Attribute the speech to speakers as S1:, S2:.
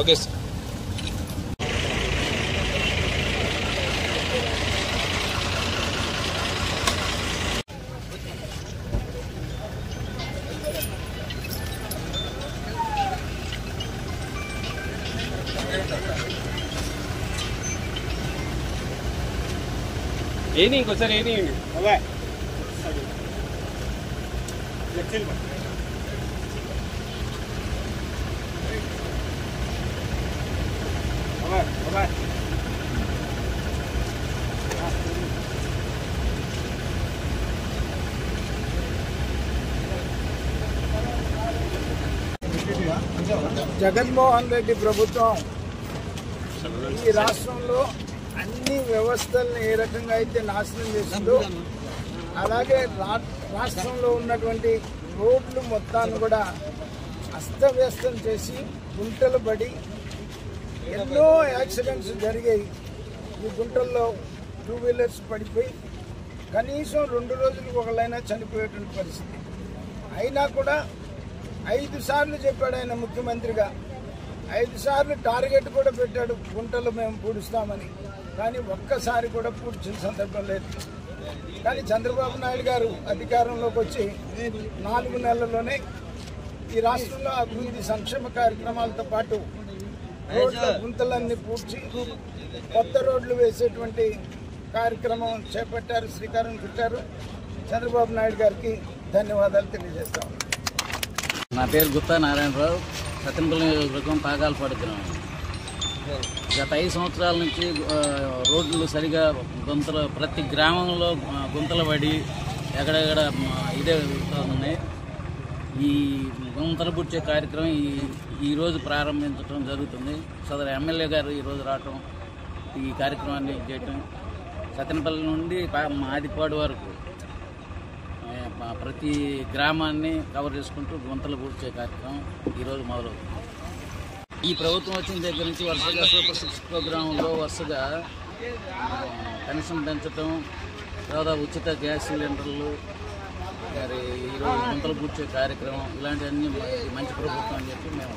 S1: Okay sir ఏది ఇంకోసారి ఏది
S2: జగన్మోహన్ రెడ్డి ప్రభుత్వం ఈ రాష్ట్రంలో అన్ని వ్యవస్థలను ఏ రకంగా అయితే నాశనం చేసిందో అలాగే రా- రాష్ట్రంలో ఉన్నటువంటి రోడ్లు మొత్తాన్ని కూడా అస్తవ్యస్తం చేసి గుంటలు పడి ఎన్నో యాక్సిడెంట్స్ జరిగాయి. ఈ గుంటల్లో టూ వీలర్స్ పడిపోయి కనీసం రెండు రోజులకు ఒకళ్ళైనా చనిపోయేటువంటి పరిస్థితి. అయినా కూడా ఐదు సార్లు చెప్పాడు ఆయన ముఖ్యమంత్రిగా. ఐదు సార్లు టార్గెట్ కూడా పెట్టాడు గుంటలు మేము పూడుస్తామని. కానీ ఒక్కసారి కూడా పూడ్చిన సందర్భం లేదు. కానీ చంద్రబాబు నాయుడు గారు అధికారంలోకి వచ్చి నాలుగు నెలల్లోనే ఈ రాష్ట్రంలో అభివృద్ధి సంక్షేమ కార్యక్రమాలతో పాటు రోడ్ల గుంతలన్నీ పూడ్చి కొత్త రోడ్లు వేసేటువంటి కార్యక్రమం చేపట్టారు శ్రీకారం చుట్టారు. చంద్రబాబు నాయుడు గారికి ధన్యవాదాలు తెలియజేస్తాం.
S3: నా పేరు గుత్తా నారాయణరావు. సత్యనపల్లి నియోజకవర్గం పాగాలు గ్రామం. గత ఐదు సంవత్సరాల నుంచి రోడ్లు సరిగా గుంతలు ప్రతి గ్రామంలో గుంతలు పడి ఎక్కడెక్కడ ఇదే ఉన్నాయి. ఈ గుంతలు కార్యక్రమం ఈ ఈరోజు ప్రారంభించడం జరుగుతుంది. సదరు ఎమ్మెల్యే గారు ఈరోజు రావటం ఈ కార్యక్రమాన్ని చేయటం సత్యనపల్లి నుండి మాదిపాడు వరకు ప్రతి గ్రామాన్ని కవర్ చేసుకుంటూ గుంతలు పూడ్చే కార్యక్రమం ఈరోజు మొదలవుతుంది. ఈ ప్రభుత్వం వచ్చిన దగ్గర నుంచి వరుసగా సూపర్ సిక్స్ ప్రోగ్రాంలో వరుసగా కనీసం పెన్షన్ పెంచడం తర్వాత ఉచిత గ్యాస్ సిలిండర్లు మరి అంతలు కూర్చే కార్యక్రమం ఇలాంటివన్నీ మంచి ప్రభుత్వం అని చెప్పి మేము